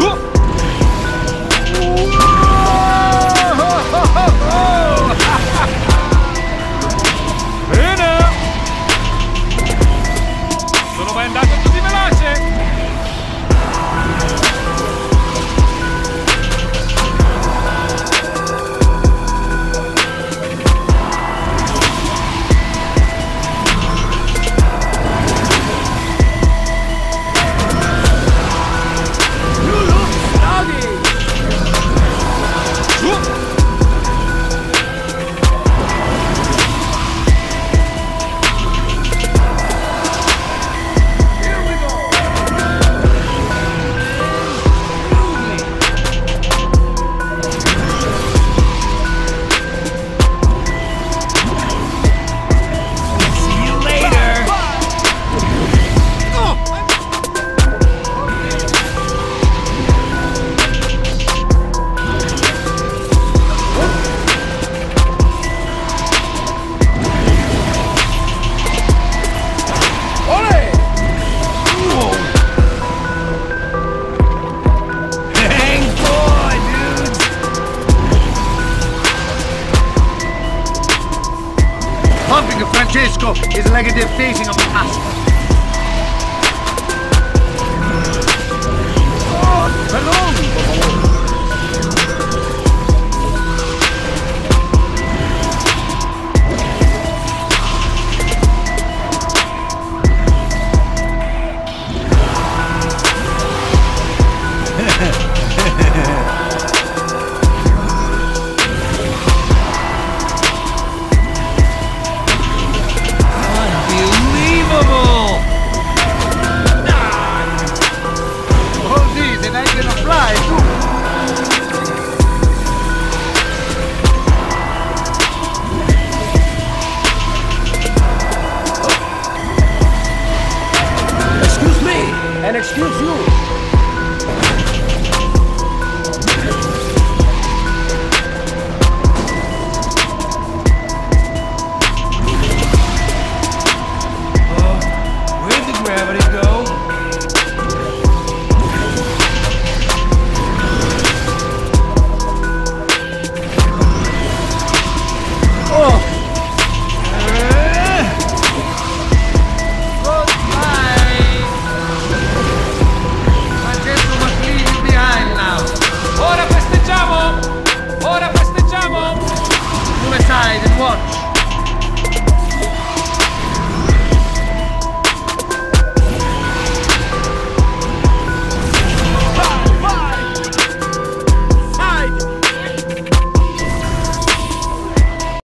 수! One of Francesco is negative dating of the past. Oh, hello!